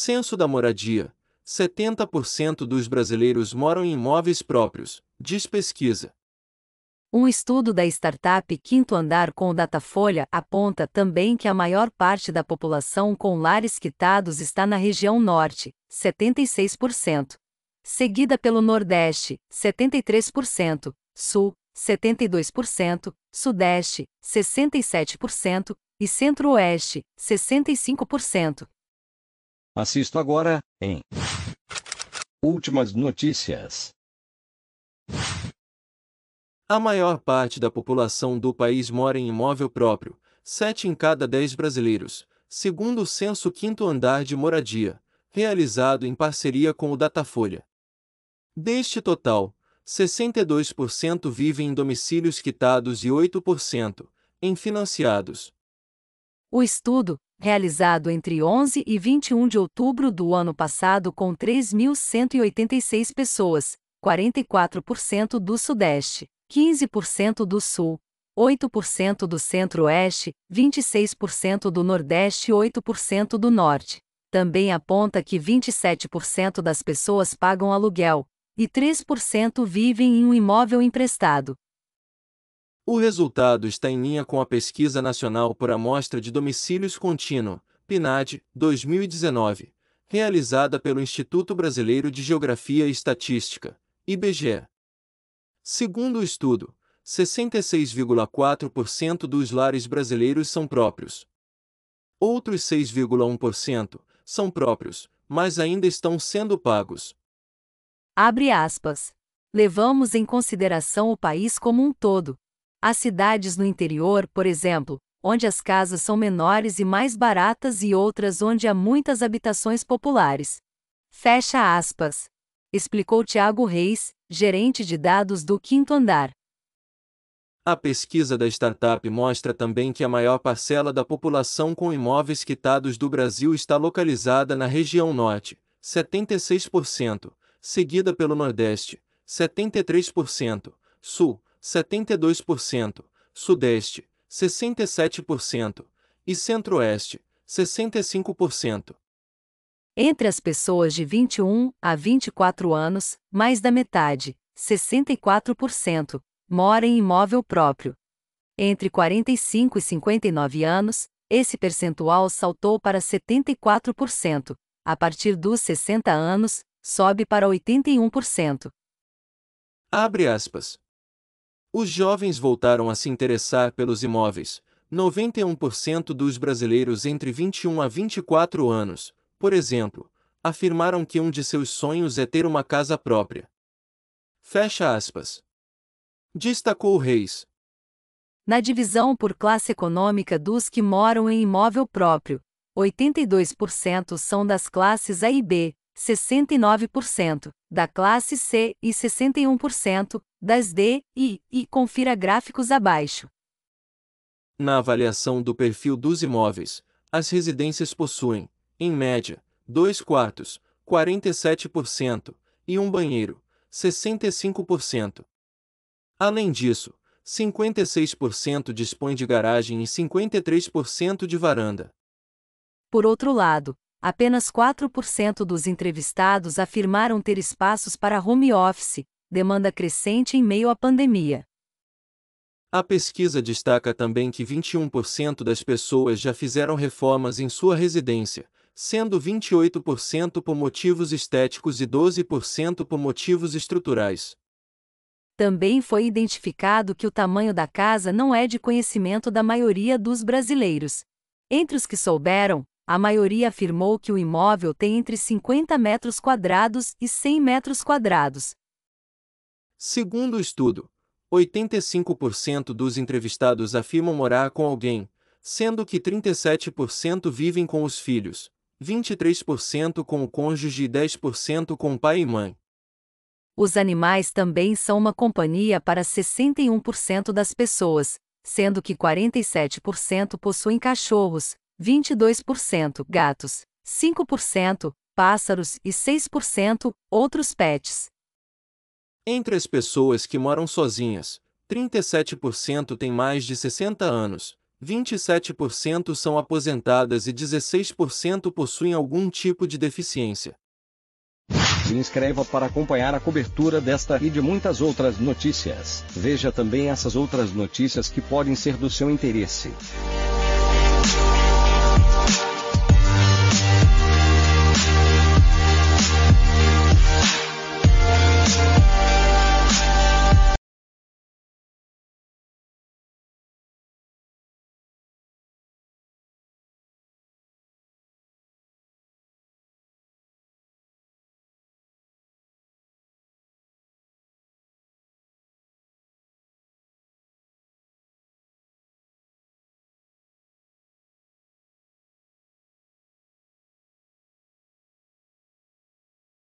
Censo da moradia: 70% dos brasileiros moram em imóveis próprios, diz pesquisa. Um estudo da startup Quinto Andar com o Datafolha aponta também que a maior parte da população com lares quitados está na região norte, 76%, seguida pelo Nordeste, 73%, Sul, 72%, Sudeste, 67% e Centro-Oeste, 65%. Assisto agora, em Últimas Notícias. A maior parte da população do país mora em imóvel próprio, 7 em cada 10 brasileiros, segundo o censo Quinto Andar de Moradia, realizado em parceria com o Datafolha. Deste total, 62% vivem em domicílios quitados e 8% em financiados. O estudo, realizado entre 11 e 21 de outubro do ano passado com 3.186 pessoas, 44% do Sudeste, 15% do Sul, 8% do Centro-Oeste, 26% do Nordeste e 8% do Norte. Também aponta que 27% das pessoas pagam aluguel e 3% vivem em um imóvel emprestado. O resultado está em linha com a Pesquisa Nacional por Amostra de Domicílios Contínuo, PNAD, 2019, realizada pelo Instituto Brasileiro de Geografia e Estatística, IBGE. Segundo o estudo, 66,4% dos lares brasileiros são próprios. Outros 6,1% são próprios, mas ainda estão sendo pagos. Abre aspas. Levamos em consideração o país como um todo. As cidades no interior, por exemplo, onde as casas são menores e mais baratas e outras onde há muitas habitações populares. Fecha aspas. Explicou Tiago Reis, gerente de dados do Quinto Andar. A pesquisa da startup mostra também que a maior parcela da população com imóveis quitados do Brasil está localizada na região norte, 76%, seguida pelo Nordeste, 73%, Sul, 72%, Sudeste, 67% e Centro-Oeste, 65%. Entre as pessoas de 21 a 24 anos, mais da metade, 64%, mora em imóvel próprio. Entre 45 e 59 anos, esse percentual saltou para 74%. A partir dos 60 anos, sobe para 81%. Abre aspas. Os jovens voltaram a se interessar pelos imóveis. 91% dos brasileiros entre 21 a 24 anos, por exemplo, afirmaram que um de seus sonhos é ter uma casa própria. Fecha aspas. Destacou Reis. Na divisão por classe econômica dos que moram em imóvel próprio, 82% são das classes A e B, 69% da classe C e 61% das D e I. Confira gráficos abaixo. Na avaliação do perfil dos imóveis, as residências possuem em média, 2 quartos, 47%, e um banheiro, 65%. Além disso, 56% dispõe de garagem e 53% de varanda. Por outro lado, apenas 4% dos entrevistados afirmaram ter espaços para home office, demanda crescente em meio à pandemia. A pesquisa destaca também que 21% das pessoas já fizeram reformas em sua residência, sendo 28% por motivos estéticos e 12% por motivos estruturais. Também foi identificado que o tamanho da casa não é de conhecimento da maioria dos brasileiros. Entre os que souberam, a maioria afirmou que o imóvel tem entre 50 metros quadrados e 100 metros quadrados. Segundo o estudo, 85% dos entrevistados afirmam morar com alguém, sendo que 37% vivem com os filhos, 23% com o cônjuge e 10% com pai e mãe. Os animais também são uma companhia para 61% das pessoas, sendo que 47% possuem cachorros, 22% gatos, 5% pássaros e 6% outros pets. Entre as pessoas que moram sozinhas, 37% têm mais de 60 anos, 27% são aposentadas e 16% possuem algum tipo de deficiência. Se inscreva para acompanhar a cobertura desta e de muitas outras notícias. Veja também essas outras notícias que podem ser do seu interesse.